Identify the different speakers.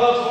Speaker 1: todos